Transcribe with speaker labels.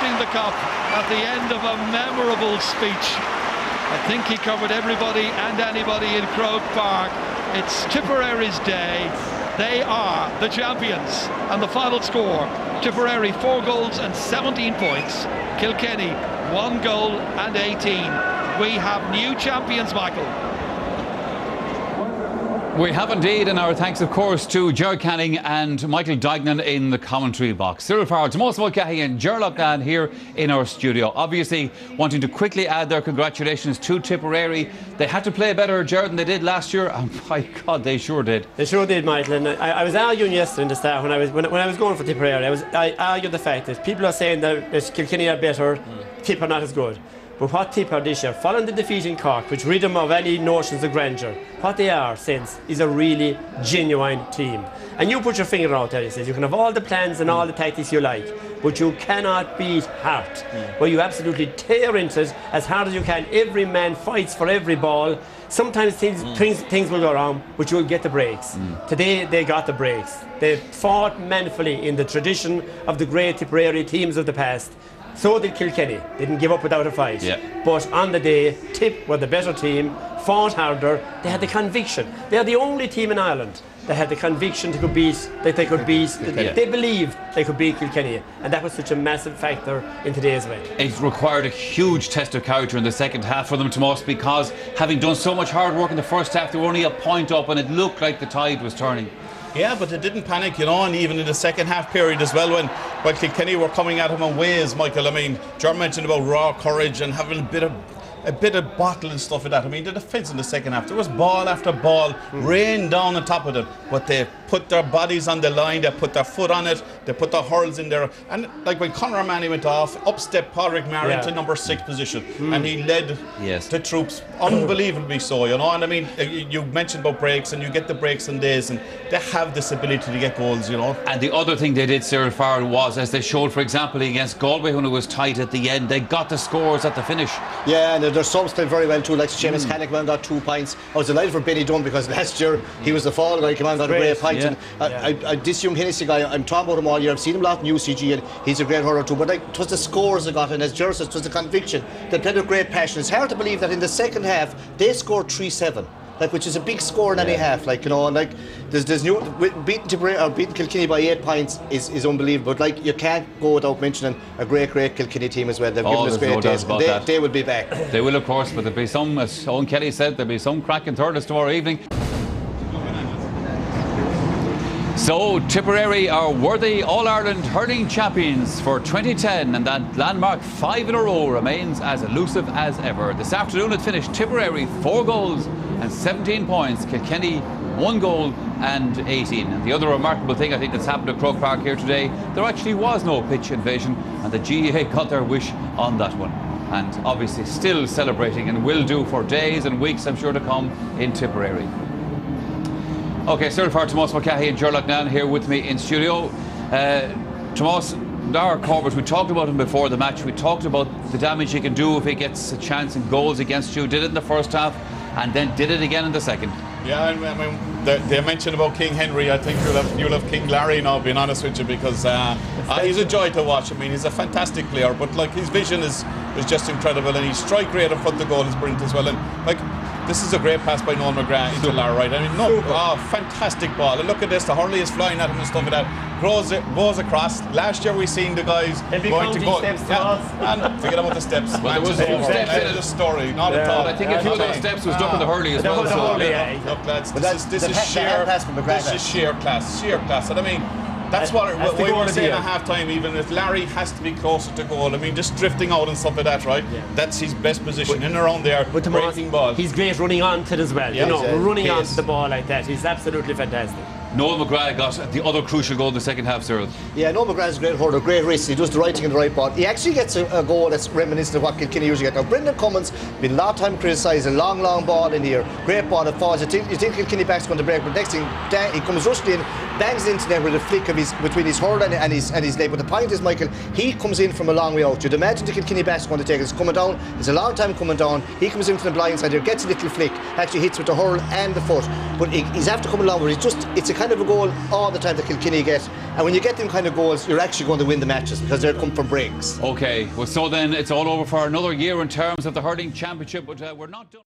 Speaker 1: lifting the cup at the end of a memorable speech. I think he covered everybody and anybody in Croke Park. It's Tipperary's day. They are the champions. And the final score Tipperary, four goals and 17 points. Kilkenny, one goal and 18. We have new champions, Michael.
Speaker 2: We have indeed, and our thanks, of course, to Ger Canning and Michael Duignan in the commentary box. Cyril Farrell, Tomas Mulcahy and Ger Loughnane here in our studio. Obviously, wanting to quickly add their congratulations to Tipperary. They had to play better, Ger, than they did last year, and my God, they sure did.
Speaker 3: They sure did, Michael. And I, I was arguing yesterday in the start when I was when, when I was going for Tipperary. I was I argued the fact that people are saying that, that Kilkenny are better, mm. Tip are not as good. But what Tip year, following the defeat in Cork, which rid them of any notions of grandeur, what they are since is a really genuine team. And you put your finger out there, he says, you can have all the plans and all the tactics you like, but you cannot beat heart, mm. where you absolutely tear into it as hard as you can. Every man fights for every ball. Sometimes things, mm. things, things will go wrong, but you'll get the breaks. Mm. Today they got the breaks. They fought manfully in the tradition of the great Tipperary teams of the past. So did Kilkenny. Didn't give up without a fight.
Speaker 2: Yeah.
Speaker 3: But on the day, Tip were the better team, fought harder. They had the conviction. They're the only team in Ireland that had the conviction to could beat that they could beat. Yeah. They believed they could beat Kilkenny, and that was such a massive factor in today's event.
Speaker 2: It required a huge test of character in the second half for them, to most because having done so much hard work in the first half, they were only a point up, and it looked like the tide was turning.
Speaker 4: Yeah, but they didn't panic, you know, and even in the second half period as well, when when Kilkenny were coming at him in ways, Michael. I mean, John mentioned about raw courage and having a bit of a bit of bottle and stuff like that. I mean, the defence in the second half, there was ball after ball mm. rained down on top of them, but they put their bodies on the line, they put their foot on it, they put their hurls in there. And like when Conor O'Mahony went off, up stepped Padraig Maher yeah. into number six position, mm. and he led
Speaker 2: yes.
Speaker 4: the troops unbelievably so, you know. And I mean, uh, you mentioned about breaks, and you get the breaks in days, and they have this ability to get goals, you know.
Speaker 2: And the other thing they did, Cyril Farrell, was as they showed, for example, against Galway when it was tight at the end, they got the scores at the finish.
Speaker 5: Yeah, there's some still very well too, like Seamus mm. Hannigan got two points. I was delighted for Benny Dunne because last year he was the fall guy, came on, got a great point. Yeah. And I, I, I, this young Hennessy guy, I'm talking about him all year. I've seen him a lot in UCG and he's a great hurler too. But like, it was the scores they got, and as Ger says, it was the conviction. They played with great passion. It's hard to believe that in the second half they scored 3 7 like which is a big score in yeah. any half. Like you know, and like there's there's new beating Tipperary or uh, beating Kilkenny by eight points is, is unbelievable. But like you can't go without mentioning a great great Kilkenny team as well. They've oh, given us great no days. They, they, will be back.
Speaker 2: They will of course, but there'll be some, as Eoin Kelly said, there'll be some cracking third tomorrow evening. So, Tipperary are worthy All Ireland hurling champions for 2010, and that landmark five in a row remains as elusive as ever. This afternoon it finished Tipperary four goals and 17 points, Kilkenny one goal and 18. And the other remarkable thing I think that's happened at Croke Park here today, there actually was no pitch invasion, and the GAA got their wish on that one. And obviously still celebrating and will do for days and weeks, I'm sure, to come in Tipperary. Okay, Cyril Farr, Tomas and Ger Loughnane here with me in studio. Uh, Tomas, Lar Corbett, we talked about him before the match. We talked about the damage he can do if he gets a chance in goals against you. Did it in the first half and then did it again in the second.
Speaker 4: Yeah, I mean, they, they mentioned about King Henry. I think you'll have, you'll have King Larry now, being honest with you, because uh, uh, he's a joy to watch. I mean, he's a fantastic player, but like his vision is, is just incredible, and his strike rate of the goal is brilliant as well. And like, this is a great pass by Noel McGrath into Lara right. I mean, no, oh, fantastic ball. And look at this, the hurley is flying at him and stuff like that. Goes, goes across. Last year we seen the guys
Speaker 3: Every going to go. Steps
Speaker 4: yeah, and forget about the steps.
Speaker 2: Well, there was
Speaker 4: no
Speaker 2: steps
Speaker 4: in the story, not yeah.
Speaker 2: at all. I think yeah, a few of those steps was ducking the hurley as well.
Speaker 3: So, yeah.
Speaker 4: Look, lads, this is this is sheer, this is sheer class, sheer class. And I mean that's what, what we were saying at half time, even if Larry has to be closer to goal. I mean, just drifting out and stuff like that, right? Yeah. That's his best position, but, in around there, but breaking ball.
Speaker 3: He's great running onto it as well, yeah, you know, running onto the ball like that. He's absolutely fantastic.
Speaker 2: Noel McGrath got the other crucial goal in the second half, Cyril.
Speaker 5: Yeah, Noel McGrath is a great hurler, great race. He does the right thing in the right ball. He actually gets a, a goal that's reminiscent of what Kilkenny usually get. Now, Brendan Cummins been a lot of time criticised, a long, long ball in here. Great ball that falls. You think, you think Kilkenny back's going to break, but next thing, he comes rushing in, bangs into there with a flick of his between his hurl and, and his and his leg. But the point is, Michael, he comes in from a long way out. You'd imagine the Kilkenny bat's going to take it. It's coming down. It's a long time coming down. He comes in from the blind side there, gets a little flick, actually hits with the hurl and the foot. But he, he's after coming along. But it's just it's a kind of a goal all the time that Kilkenny get. And when you get them kind of goals, you're actually going to win the matches because they're come from breaks.
Speaker 2: Okay, well, so then it's all over for another year in terms of the hurling championship, but uh, we're not done.